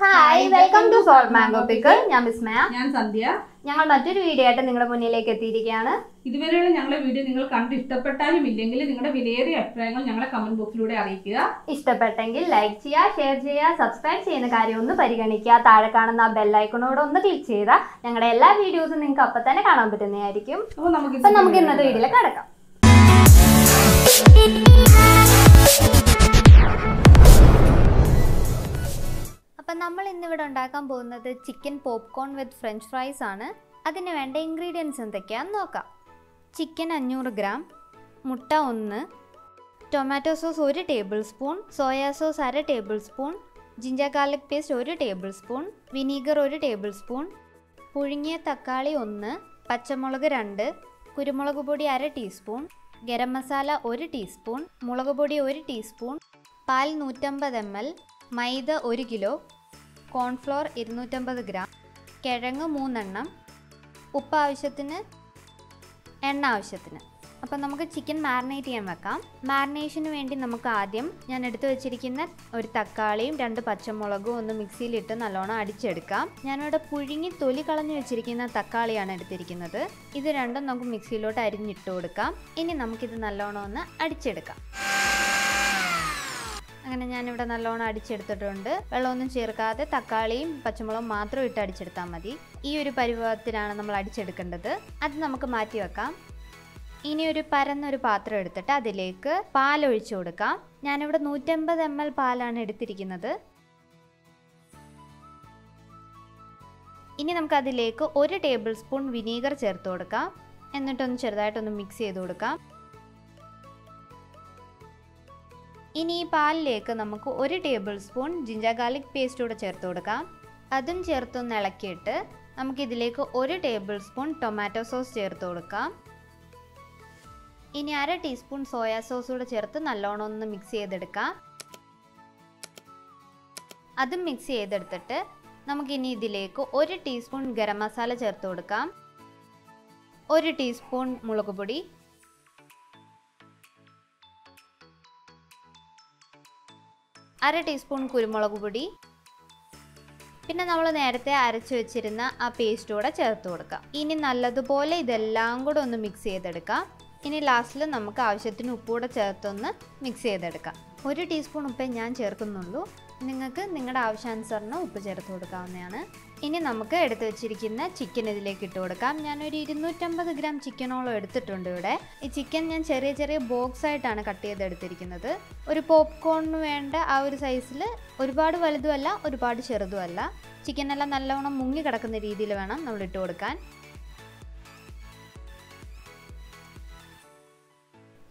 Hi welcome to soul mango pickle ഞാൻ വിസ്മയ ഞാൻ സന്ധ്യ. ഞങ്ങൾ മറ്റൊരു വീഡിയോ ആയിട്ട് നിങ്ങളുടെ മുന്നിലേക്ക് എത്തിയിരിക്കുകയാണ്. ഇതുവരെയുള്ള ഞങ്ങളുടെ വീഡിയോ നിങ്ങൾ കണ്ട് ഇഷ്ടപ്പെട്ടാലും ഇല്ലെങ്കിൽ നിങ്ങളുടെ വിലയേറിയ അഭിപ്രായങ്ങൾ ഞങ്ങളെ കമന്റ് ബോക്സിലൂടെ അറിയിക്കുക. ഇഷ്ടപ്പെട്ടെങ്കിൽ ലൈക്ക് ചെയ്യുക ഷെയർ ചെയ്യുക സബ്സ്ക്രൈബ് ചെയ്യുന്ന കാര്യം ഒന്ന് പരിഗണിക്കുക. താഴെ കാണുന്ന ആ ബെല്ലൈക്കണോട് ഒന്ന് ക്ലിക്ക് ചെയ്താൽ ഞങ്ങളുടെ എല്ലാ വീഡിയോസും നിങ്ങൾക്ക് അപ്പം തന്നെ കാണാൻ പറ്റുന്നതായിരിക്കും. അപ്പം നമുക്ക് ഇന്നത്തെ വീഡിയോയിൽ കിടക്കാം. അപ്പം നമ്മൾ ഇന്നിവിടെ ഉണ്ടാക്കാൻ പോകുന്നത് chicken popcorn with French fries ആണ്. അതിന് വേണ്ട ഇൻഗ്രീഡിയൻസ് എന്തൊക്കെയാണെന്ന് നോക്കാം. ചിക്കൻ അഞ്ഞൂറ് ഗ്രാം മുട്ട ഒന്ന് ടൊമാറ്റോ സോസ് ഒരു ടേബിൾ സ്പൂൺ സോയാ സോസ് അര tablespoon ginger garlic paste ഒരു ടേബിൾ സ്പൂൺ വിനീഗർ ഒരു ടേബിൾ സ്പൂൺ പുഴുങ്ങിയ തക്കാളി ഒന്ന് പച്ചമുളക് രണ്ട് കുരുമുളക് പൊടി അര ടീസ്പൂൺ ഗരം മസാല ഒരു ടീസ്പൂൺ മുളക് പൊടി ഒരു ടീസ്പൂൺ പാൽ നൂറ്റമ്പത് എം എൽ മൈദ ഒരു കിലോ കോൺഫ്ലോർ ഇരുന്നൂറ്റമ്പത് ഗ്രാം കിഴങ്ങ് മൂന്നെണ്ണം ഉപ്പ് ആവശ്യത്തിന് എണ്ണ ആവശ്യത്തിന്. അപ്പം നമുക്ക് ചിക്കൻ മാറിനേറ്റ് ചെയ്യാൻ വെക്കാം. മാറിനേഷന് വേണ്ടി നമുക്ക് ആദ്യം ഞാൻ എടുത്തു വെച്ചിരിക്കുന്ന ഒരു തക്കാളിയും രണ്ട് പച്ചമുളകും ഒന്ന് മിക്സിയിലിട്ട് നല്ലോണം അടിച്ചെടുക്കാം. ഞാനിവിടെ പുഴുങ്ങി തൊലി കളഞ്ഞു വെച്ചിരിക്കുന്ന തക്കാളിയാണ് എടുത്തിരിക്കുന്നത്. ഇത് രണ്ടും നമുക്ക് മിക്സിയിലോട്ട് അരിഞ്ഞിട്ട് കൊടുക്കാം. ഇനി നമുക്കിത് നല്ലോണം ഒന്ന് അടിച്ചെടുക്കാം. അങ്ങനെ ഞാനിവിടെ നല്ലോണം അടിച്ചെടുത്തിട്ടുണ്ട്. വെള്ളമൊന്നും ചേർക്കാതെ തക്കാളിയും പച്ചമുളകും മാത്രം ഇട്ട് അടിച്ചെടുത്താൽ മതി. ഈ ഒരു പരിഭവത്തിനാണ് നമ്മൾ അടിച്ചെടുക്കേണ്ടത്. അത് നമുക്ക് മാറ്റി വെക്കാം. ഇനി ഒരു പരന്നൊരു പാത്രം എടുത്തിട്ട് അതിലേക്ക് പാൽ ഒഴിച്ചു കൊടുക്കാം. ഞാനിവിടെ നൂറ്റമ്പത് എം എൽ പാലാണ് എടുത്തിരിക്കുന്നത്. ഇനി നമുക്കതിലേക്ക് ഒരു ടേബിൾ സ്പൂൺ വിനീഗർ ചേർത്ത് കൊടുക്കാം. എന്നിട്ടൊന്ന് ചെറുതായിട്ടൊന്ന് മിക്സ് ചെയ്ത് കൊടുക്കാം. ഇനി ഈ പാലിലേക്ക് നമുക്ക് ഒരു tablespoon ginger garlic paste കൂടെ ചേർത്ത് കൊടുക്കാം. അതും ചേർത്തൊന്ന് ഇളക്കിയിട്ട് നമുക്കിതിലേക്ക് ഒരു ടേബിൾ സ്പൂൺ ടൊമാറ്റോ സോസ് ചേർത്ത് കൊടുക്കാം. ഇനി അര ടീസ്പൂൺ സോയാ സോസ് കൂടെ ചേർത്ത് നല്ലോണം ഒന്ന് മിക്സ് ചെയ്തെടുക്കാം. അതും മിക്സ് ചെയ്തെടുത്തിട്ട് നമുക്കിനി ഇതിലേക്ക് ഒരു ടീസ്പൂൺ ഗരം മസാല ചേർത്ത് കൊടുക്കാം. ഒരു ടീസ്പൂൺ മുളക് പൊടി അര ടീസ്പൂൺ കുരുമുളക് പൊടി. പിന്നെ നമ്മൾ നേരത്തെ അരച്ചു വെച്ചിരുന്ന ആ പേസ്റ്റ് കൂടെ ചേർത്ത് കൊടുക്കാം. ഇനി നല്ലതുപോലെ ഇതെല്ലാം കൂടെ ഒന്ന് മിക്സ് ചെയ്തെടുക്കാം. ഇനി ലാസ്റ്റിൽ നമുക്ക് ആവശ്യത്തിന് ഉപ്പ് കൂടെ ചേർത്തൊന്ന് മിക്സ് ചെയ്തെടുക്കാം. ഒരു ടീസ്പൂൺ ഉപ്പേ ഞാൻ ചേർക്കുന്നുള്ളൂ. നിങ്ങൾക്ക് നിങ്ങളുടെ ആവശ്യാനുസരണം ഉപ്പ് ചേർത്ത് കൊടുക്കാവുന്നതാണ്. ഇനി നമുക്ക് എടുത്തു വെച്ചിരിക്കുന്ന ചിക്കൻ ഇതിലേക്ക് ഇട്ട് കൊടുക്കാം. ഞാനൊരു ഇരുന്നൂറ്റമ്പത് ഗ്രാം ചിക്കനോളം എടുത്തിട്ടുണ്ട് ഇവിടെ. ഈ ചിക്കൻ ഞാൻ ചെറിയ ചെറിയ ബോക്സ് ആയിട്ടാണ് കട്ട് ചെയ്ത് ചെയ്തെടുത്തിരിക്കുന്നത് ഒരു പോപ്കോണിന് വേണ്ട ആ ഒരു സൈസിൽ ഒരുപാട് വലുതുമല്ല ഒരുപാട് ചെറുതുമല്ല. ചിക്കനെല്ലാം നല്ലവണ്ണം മുങ്ങി കിടക്കുന്ന രീതിയിൽ വേണം നമ്മൾ ഇട്ട് കൊടുക്കാൻ.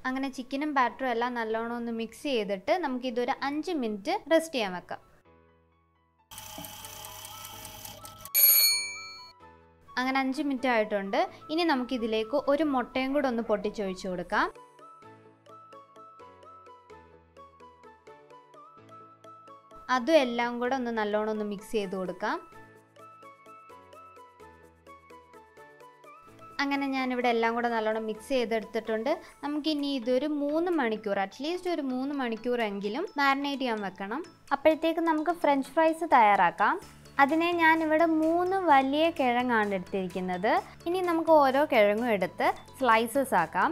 അങ്ങനെ ചിക്കനും ബാറ്ററും എല്ലാം നല്ലോണം ഒന്ന് മിക്സ് ചെയ്തിട്ട് നമുക്ക് ഇതൊരു അഞ്ച് മിനിറ്റ് റെസ്റ്റ് ചെയ്യാൻ വെക്കാം. അങ്ങനെ അഞ്ച് മിനിറ്റ് ആയിട്ടുണ്ട്. ഇനി നമുക്ക് ഇതിലേക്ക് ഒരു മുട്ടയും കൂടെ ഒന്ന് പൊട്ടിച്ചൊഴിച്ചു കൊടുക്കാം. അതും എല്ലാം കൂടെ ഒന്ന് നല്ലോണം ഒന്ന് മിക്സ് ചെയ്ത് കൊടുക്കാം. അങ്ങനെ ഞാനിവിടെ എല്ലാം കൂടെ നല്ലോണം മിക്സ് ചെയ്തെടുത്തിട്ടുണ്ട്. നമുക്കിനി ഇതൊരു മൂന്ന് മണിക്കൂർ അറ്റ്ലീസ്റ്റ് ഒരു മൂന്ന് മണിക്കൂറെങ്കിലും മാരിനേറ്റ് ചെയ്യാൻ വെക്കണം. അപ്പോഴത്തേക്ക് നമുക്ക് ഫ്രഞ്ച് ഫ്രൈസ് തയ്യാറാക്കാം. അതിനെ ഞാനിവിടെ മൂന്ന് വലിയ കിഴങ്ങാണ് എടുത്തിരിക്കുന്നത്. ഇനി നമുക്ക് ഓരോ കിഴങ്ങും എടുത്ത് സ്ലൈസസ് ആക്കാം.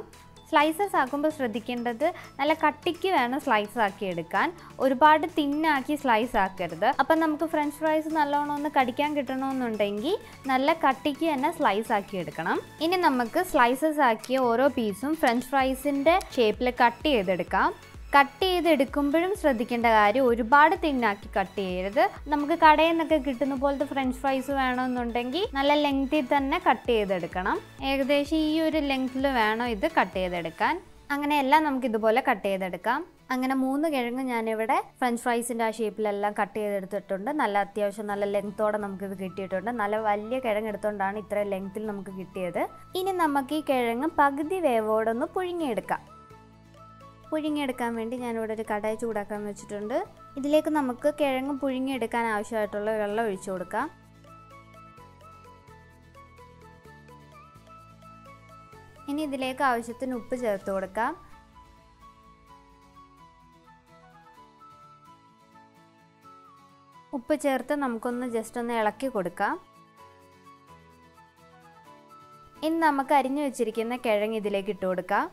സ്ലൈസസ് ആക്കുമ്പോൾ ശ്രദ്ധിക്കേണ്ടത് നല്ല കട്ടിക്ക് വേണം സ്ലൈസ് ആക്കി എടുക്കാൻ. ഒരുപാട് തിന്നാക്കി സ്ലൈസ് ആക്കരുത്. അപ്പം നമുക്ക് ഫ്രഞ്ച് ഫ്രൈസ് നല്ലോണം ഒന്ന് കടിക്കാൻ കിട്ടണമെന്നുണ്ടെങ്കിൽ നല്ല കട്ടിക്ക് തന്നെ സ്ലൈസ് ആക്കി എടുക്കണം. ഇനി നമുക്ക് സ്ലൈസസ് ആക്കിയ ഓരോ പീസും ഫ്രഞ്ച് ഫ്രൈസിന്റെ ഷേപ്പിൽ കട്ട് ചെയ്തെടുക്കാം. കട്ട് ചെയ്ത് എടുക്കുമ്പോഴും ശ്രദ്ധിക്കേണ്ട കാര്യം ഒരുപാട് തിന്നാക്കി കട്ട് ചെയ്യരുത് നമുക്ക് കടയിൽ നിന്നൊക്കെ കിട്ടുന്ന പോലത്തെ ഫ്രഞ്ച് ഫ്രൈസ് വേണമെന്നുണ്ടെങ്കിൽ നല്ല ലെങ്തിൽ തന്നെ കട്ട് ചെയ്തെടുക്കണം ഏകദേശം ഈ ഒരു ലെങ്തിൽ വേണം ഇത് കട്ട് ചെയ്തെടുക്കാൻ അങ്ങനെ എല്ലാം നമുക്ക് ഇതുപോലെ കട്ട് ചെയ്തെടുക്കാം അങ്ങനെ മൂന്ന് കിഴങ്ങ് ഞാനിവിടെ ഫ്രഞ്ച് ഫ്രൈസിന്റെ ആ ഷേപ്പിലെല്ലാം കട്ട് ചെയ്തെടുത്തിട്ടുണ്ട് നല്ല അത്യാവശ്യം നല്ല ലെങ്ത്തോടെ നമുക്കിത് കിട്ടിയിട്ടുണ്ട്. നല്ല വലിയ കിഴങ്ങ് എടുത്തുകൊണ്ടാണ് ഇത്ര ലെങ്ത്തിൽ നമുക്ക് കിട്ടിയത്. ഇനി നമുക്ക് ഈ കിഴങ്ങ് പകുതി വേവോടൊന്ന് പുഴുങ്ങിയെടുക്കാം. പുഴുങ്ങിയെടുക്കാൻ വേണ്ടി ഞാനിവിടെ ഒരു കടായി ചൂടാക്കാൻ വെച്ചിട്ടുണ്ട്. ഇതിലേക്ക് നമുക്ക് കിഴങ്ങ് പുഴുങ്ങിയെടുക്കാൻ ആവശ്യമായിട്ടുള്ള വെള്ളം ഒഴിച്ചു കൊടുക്കാം. ഇനി ഇതിലേക്ക് ആവശ്യത്തിന് ഉപ്പ് ചേർത്ത് കൊടുക്കാം. ഉപ്പ് ചേർത്ത് നമുക്കൊന്ന് ജസ്റ്റ് ഒന്ന് ഇളക്കി കൊടുക്കാം. ഇനി നമുക്ക് അരിഞ്ഞു വെച്ചിരിക്കുന്ന കിഴങ്ങ് ഇതിലേക്ക് ഇട്ട് കൊടുക്കാം.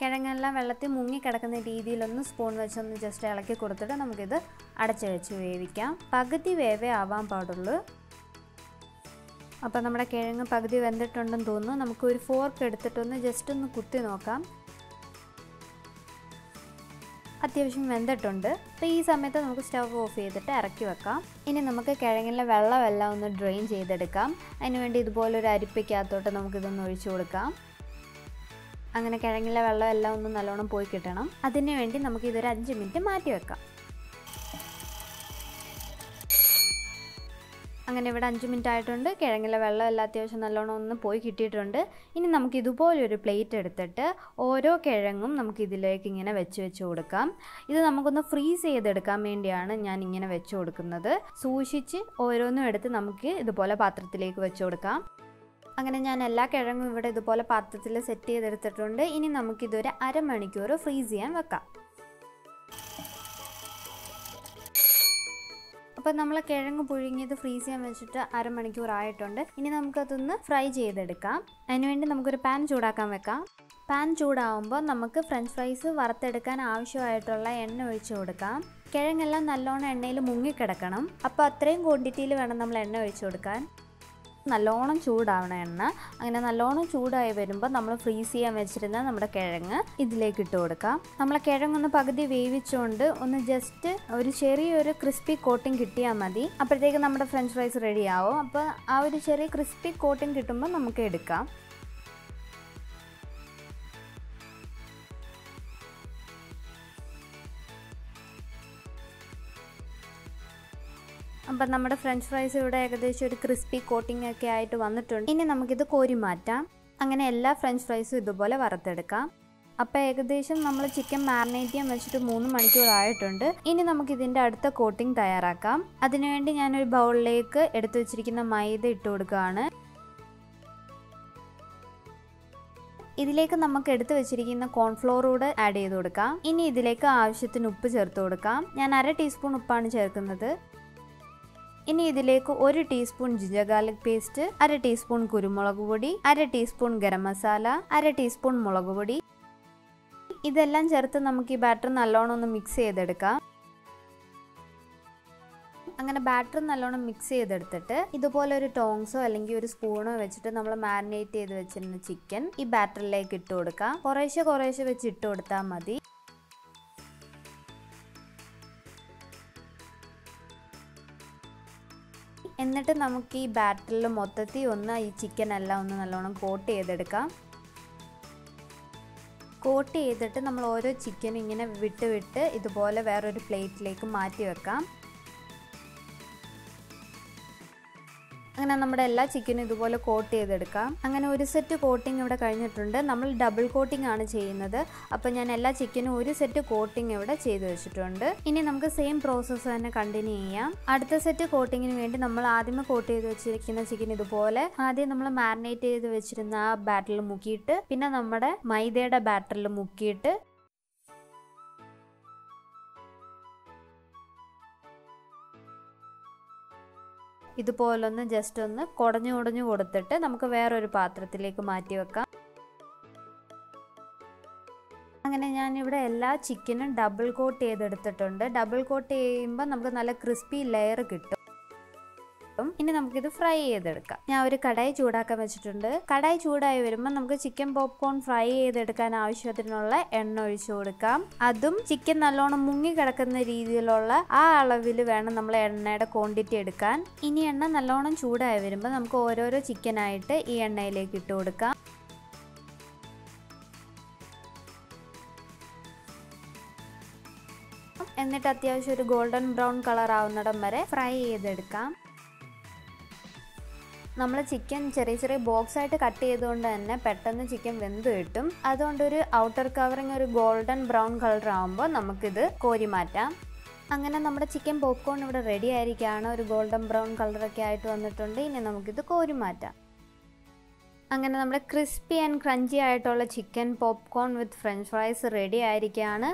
കിഴങ്ങെല്ലാം വെള്ളത്തിൽ മുങ്ങി കിടക്കുന്ന രീതിയിലൊന്ന് സ്പൂൺ വെച്ചൊന്ന് ജസ്റ്റ് ഇളക്കി കൊടുത്തിട്ട് നമുക്കിത് അടച്ചു വെച്ച് വേവിക്കാം. പകുതി വേവേ ആവാൻ പാടുള്ളൂ. അപ്പോൾ നമ്മുടെ കിഴങ്ങ് പകുതി വെന്തിട്ടുണ്ടെന്ന് തോന്നുന്നു. നമുക്ക് ഒരു ഫോർക്ക് എടുത്തിട്ടൊന്ന് ജസ്റ്റ് ഒന്ന് കുത്തി നോക്കാം. അത്യാവശ്യം വെന്തിട്ടുണ്ട്. അപ്പോൾ ഈ സമയത്ത് നമുക്ക് സ്റ്റവ് ഓഫ് ചെയ്തിട്ട് ഇറക്കി വെക്കാം. ഇനി നമുക്ക് കിഴങ്ങിലെ വെള്ളമെല്ലാം ഒന്ന് ഡ്രെയിൻ ചെയ്തെടുക്കാം. അതിനുവേണ്ടി ഇതുപോലൊരു അരിപ്പയ്ക്കകത്തോട്ട് നമുക്കിതൊന്ന് ഒഴിച്ചു കൊടുക്കാം. അങ്ങനെ കിഴങ്ങിലെ വെള്ളം എല്ലാം ഒന്ന് നല്ലോണം പോയി കിട്ടണം. അതിനു വേണ്ടി നമുക്ക് ഇതൊരു അഞ്ച് മിനിറ്റ് മാറ്റി വെക്കാം. അങ്ങനെ ഇവിടെ അഞ്ച് മിനിറ്റ് ആയിട്ടുണ്ട്. കിഴങ്ങിലെ വെള്ളം എല്ലാം അത്യാവശ്യം നല്ലോണം ഒന്ന് പോയി കിട്ടിയിട്ടുണ്ട്. ഇനി നമുക്ക് ഇതുപോലൊരു പ്ലേറ്റ് എടുത്തിട്ട് ഓരോ കിഴങ്ങും നമുക്ക് ഇതിലേക്ക് ഇങ്ങനെ വെച്ച് വെച്ച് കൊടുക്കാം. ഇത് നമുക്കൊന്ന് ഫ്രീസ് ചെയ്തെടുക്കാൻ വേണ്ടിയാണ് ഞാൻ ഇങ്ങനെ വെച്ച് കൊടുക്കുന്നത്. സൂക്ഷിച്ച് ഓരോന്നും എടുത്ത് നമുക്ക് ഇതുപോലെ പാത്രത്തിലേക്ക് വെച്ച് കൊടുക്കാം. അങ്ങനെ ഞാൻ എല്ലാ കിഴങ്ങും ഇവിടെ ഇതുപോലെ പാത്രത്തിൽ സെറ്റ് ചെയ്തെടുത്തിട്ടുണ്ട്. ഇനി നമുക്കിതൊരു അരമണിക്കൂർ ഫ്രീസ് ചെയ്യാൻ വെക്കാം. അപ്പോൾ നമ്മൾ കിഴങ്ങ് പുഴുങ്ങിയത് ഫ്രീസ് ചെയ്യാൻ വെച്ചിട്ട് അരമണിക്കൂർ ആയിട്ടുണ്ട്. ഇനി നമുക്കതൊന്ന് ഫ്രൈ ചെയ്തെടുക്കാം. അതിനുവേണ്ടി നമുക്കൊരു പാൻ ചൂടാക്കാൻ വെക്കാം. പാൻ ചൂടാവുമ്പോൾ നമുക്ക് ഫ്രഞ്ച് ഫ്രൈസ് വറുത്തെടുക്കാൻ ആവശ്യമായിട്ടുള്ള എണ്ണ ഒഴിച്ചു കൊടുക്കാം. കിഴങ്ങെല്ലാം നല്ലോണം എണ്ണയിൽ മുങ്ങിക്കിടക്കണം. അപ്പോൾ അത്രയും ക്വാണ്ടിറ്റിയിൽ വേണം നമ്മൾ എണ്ണ ഒഴിച്ചു കൊടുക്കാൻ. നല്ലോണം ചൂടാവണ എണ്ണ. അങ്ങനെ നല്ലോണം ചൂടായി വരുമ്പോൾ നമ്മൾ ഫ്രീസ് ചെയ്യാൻ വെച്ചിരുന്ന നമ്മുടെ കിഴങ്ങ് ഇതിലേക്ക് ഇട്ട് കൊടുക്കാം. നമ്മൾ കിഴങ്ങൊന്ന് പകുതി വേവിച്ചുകൊണ്ട് ഒന്ന് ജസ്റ്റ് ഒരു ചെറിയൊരു ക്രിസ്പി കോട്ടിങ് കിട്ടിയാൽ മതി. അപ്പോഴത്തേക്ക് നമ്മുടെ ഫ്രഞ്ച് ഫ്രൈസ് റെഡിയാവും അപ്പോൾ ആ ഒരു ചെറിയ ക്രിസ്പി കോട്ടിങ് കിട്ടുമ്പോൾ നമുക്ക് എടുക്കാം. അപ്പം നമ്മുടെ ഫ്രഞ്ച് ഫ്രൈസ് ഇവിടെ ഏകദേശം ഒരു ക്രിസ്പി കോട്ടിംഗ് ഒക്കെ ആയിട്ട് വന്നിട്ടുണ്ട്. ഇനി നമുക്കിത് കോരി മാറ്റാം. അങ്ങനെ എല്ലാ ഫ്രഞ്ച് ഫ്രൈസും ഇതുപോലെ വറുത്തെടുക്കാം. അപ്പോൾ ഏകദേശം നമ്മൾ ചിക്കൻ മാറിനേറ്റ് ചെയ്യാൻ വെച്ചിട്ട് മൂന്ന് മണിക്കൂർ ആയിട്ടുണ്ട്. ഇനി നമുക്ക് ഇതിന്റെ അടുത്ത കോട്ടിംഗ് തയ്യാറാക്കാം. അതിനുവേണ്ടി ഞാനൊരു ബൗളിലേക്ക് എടുത്തു വെച്ചിരിക്കുന്ന മൈദ ഇട്ട് കൊടുക്കുകയാണ്. ഇതിലേക്ക് നമുക്ക് എടുത്തു വെച്ചിരിക്കുന്ന കോൺഫ്ലോർ കൂടെ ആഡ് ചെയ്ത് കൊടുക്കാം. ഇനി ഇതിലേക്ക് ആവശ്യത്തിന് ഉപ്പ് ചേർത്ത് കൊടുക്കാം. ഞാൻ അര ടീസ്പൂൺ ഉപ്പാണ് ചേർക്കുന്നത്. ഇനി ഇതിലേക്ക് ഒരു ടീസ്പൂൺ ജിഞ്ചർ ഗാർലിക് പേസ്റ്റ് അര ടീസ്പൂൺ കുരുമുളക് പൊടി അര ടീസ്പൂൺ ഗരം മസാല അര ടീസ്പൂൺ മുളക് പൊടി. ഇതെല്ലാം ചേർത്ത് നമുക്ക് ഈ ബാറ്റർ നല്ലോണം ഒന്ന് മിക്സ് ചെയ്തെടുക്കാം. അങ്ങനെ ബാറ്റർ നല്ലോണം മിക്സ് ചെയ്തെടുത്തിട്ട് ഇതുപോലെ ഒരു ടോങ്സോ അല്ലെങ്കിൽ ഒരു സ്പൂണോ വെച്ചിട്ട് നമ്മൾ മാരിനേറ്റ് ചെയ്ത് വെച്ചിരുന്ന ചിക്കൻ ഈ ബാറ്ററിലേക്ക് ഇട്ട് കൊടുക്കാം. കുറേശ്ശെ കുറേശ്ശെ വെച്ച് ഇട്ട് കൊടുത്താൽ മതി. എന്നിട്ട് നമുക്ക് ഈ ബാറ്ററിൽ മൊത്തത്തിൽ ഒന്ന് ഈ ചിക്കൻ എല്ലാം ഒന്ന് നല്ലോണം കോട്ട് ചെയ്തെടുക്കാം. കോട്ട് ചെയ്തിട്ട് നമ്മൾ ഓരോ ചിക്കൻ ഇങ്ങനെ വിട്ട് വിട്ട് ഇതുപോലെ വേറൊരു പ്ലേറ്റിലേക്ക് മാറ്റി വെക്കാം. അങ്ങനെ നമ്മുടെ എല്ലാ ചിക്കനും ഇതുപോലെ കോട്ട് ചെയ്തെടുക്കാം. അങ്ങനെ ഒരു സെറ്റ് കോട്ടിംഗ് ഇവിടെ കഴിഞ്ഞിട്ടുണ്ട്. നമ്മൾ ഡബിൾ കോട്ടിംഗ് ആണ് ചെയ്യുന്നത്. അപ്പോൾ ഞാൻ എല്ലാ ചിക്കനും ഒരു സെറ്റ് കോട്ടിംഗ് ഇവിടെ ചെയ്തു വെച്ചിട്ടുണ്ട്. ഇനി നമുക്ക് സെയിം പ്രോസസ്സ് തന്നെ കണ്ടിന്യൂ ചെയ്യാം. അടുത്ത സെറ്റ് കോട്ടിങ്ങിന് വേണ്ടി നമ്മൾ ആദ്യമേ കോട്ട് ചെയ്ത് വെച്ചിരിക്കുന്ന ചിക്കൻ ഇതുപോലെ ആദ്യം നമ്മൾ മാരിനേറ്റ് ചെയ്ത് വെച്ചിരുന്ന ആ ബാറ്ററിൽ മുക്കിയിട്ട് പിന്നെ നമ്മുടെ മൈദയുടെ ബാറ്ററിൽ മുക്കിയിട്ട് ഇതുപോലൊന്ന് ജസ്റ്റ് ഒന്ന് കുടഞ്ഞു കുടഞ്ഞു കൊടുത്തിട്ട് നമുക്ക് വേറൊരു പാത്രത്തിലേക്ക് മാറ്റി വെക്കാം. അങ്ങനെ ഞാനിവിടെ എല്ലാ ചിക്കനും ഡബിൾ കോട്ട് ചെയ്തെടുത്തിട്ടുണ്ട്. ഡബിൾ കോട്ട് ചെയ്യുമ്പോൾ നമുക്ക് നല്ല ക്രിസ്പി ലെയർ കിട്ടും. ഇനി നമുക്കിത് ഫ്രൈ ചെയ്തെടുക്കാം. ഞാൻ ഒരു കടായി ചൂടാക്കാൻ വെച്ചിട്ടുണ്ട്. കടായി ചൂടായി വരുമ്പോൾ നമുക്ക് ചിക്കൻ പോപ്കോൺ ഫ്രൈ ചെയ്തെടുക്കാൻ ആവശ്യത്തിനുള്ള എണ്ണ ഒഴിച്ചു കൊടുക്കാം. അതും ചിക്കൻ നല്ലോണം മുങ്ങി കിടക്കുന്ന രീതിയിലുള്ള ആ അളവിൽ വേണം നമ്മൾ എണ്ണയുടെ ക്വാണ്ടിറ്റി എടുക്കാൻ. ഇനി എണ്ണ നല്ലോണം ചൂടായി വരുമ്പോൾ നമുക്ക് ഓരോരോ ചിക്കനായിട്ട് ഈ എണ്ണയിലേക്ക് ഇട്ട് കൊടുക്കാം. എന്നിട്ട് അത്യാവശ്യം ഒരു ഗോൾഡൻ ബ്രൗൺ കളർ ആവുന്നിടം വരെ ഫ്രൈ ചെയ്തെടുക്കാം. നമ്മൾ ചിക്കൻ ചെറിയ ചെറിയ ബോക്സ് ആയിട്ട് കട്ട് ചെയ്തുകൊണ്ട് തന്നെ പെട്ടെന്ന് ചിക്കൻ വെന്ത് കിട്ടും. അതുകൊണ്ട് ഒരു ഔട്ടർ കവറിങ് ഒരു ഗോൾഡൻ ബ്രൗൺ കളർ ആകുമ്പോൾ നമുക്കിത് കോരി മാറ്റാം. അങ്ങനെ നമ്മുടെ ചിക്കൻ പോപ്കോൺ ഇവിടെ റെഡി ആയിരിക്കുകയാണ് ഒരു ഗോൾഡൻ ബ്രൗൺ കളറൊക്കെ ആയിട്ട് വന്നിട്ടുണ്ട്. ഇനി നമുക്കിത് കോരി മാറ്റാം. അങ്ങനെ നമ്മുടെ ക്രിസ്പി ആൻഡ് ക്രഞ്ചി ആയിട്ടുള്ള chicken popcorn with French fries ready ആയിരിക്കുകയാണ്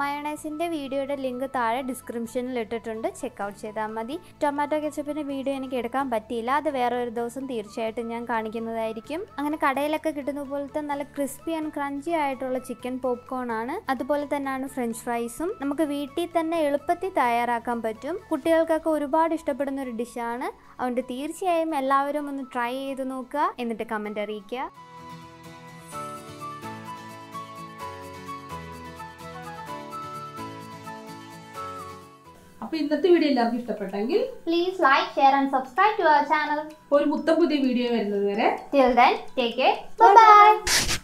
മയണൈസിന്റെ വീഡിയോയുടെ ലിങ്ക് താഴെ ഡിസ്ക്രിപ്ഷനിൽ ഇട്ടിട്ടുണ്ട്. ചെക്കൗട്ട് ചെയ്താൽ മതി. ടൊമാറ്റോ കെച്ചപ്പിന്റെ വീഡിയോ എനിക്ക് എടുക്കാൻ പറ്റിയില്ല. അത് വേറെ ഒരു ദിവസം തീർച്ചയായിട്ടും ഞാൻ കാണിക്കുന്നതായിരിക്കും. അങ്ങനെ കടയിലൊക്കെ കിട്ടുന്ന പോലത്തെ നല്ല ക്രിസ്പി ആൻഡ് ക്രഞ്ചി ആയിട്ടുള്ള ചിക്കൻ പോപ്കോൺ ആണ്. അതുപോലെ തന്നെയാണ് ഫ്രഞ്ച് ഫ്രൈസും നമുക്ക് വീട്ടിൽ തന്നെ എളുപ്പത്തിൽ തയ്യാറാക്കാൻ പറ്റും. കുട്ടികൾക്കൊക്കെ ഒരുപാട് ഇഷ്ടപ്പെടുന്ന ഒരു ഡിഷാണ് അതുകൊണ്ട് തീർച്ചയായും എല്ലാവരും ഒന്ന് ട്രൈ ചെയ്ത് നോക്കുക. എന്നിട്ട് കമന്റ് അറിയിക്കുക. അപ്പൊ ഇന്നത്തെ വീഡിയോ എല്ലാവർക്കും ഇഷ്ടപ്പെട്ടെങ്കിൽ Please like, share and subscribe to our channel. ഒരു പുത്തൻ പുതിയ വീഡിയോ വരുന്നത് വരെ Till then, take care. Bye bye.